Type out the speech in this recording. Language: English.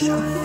Yeah.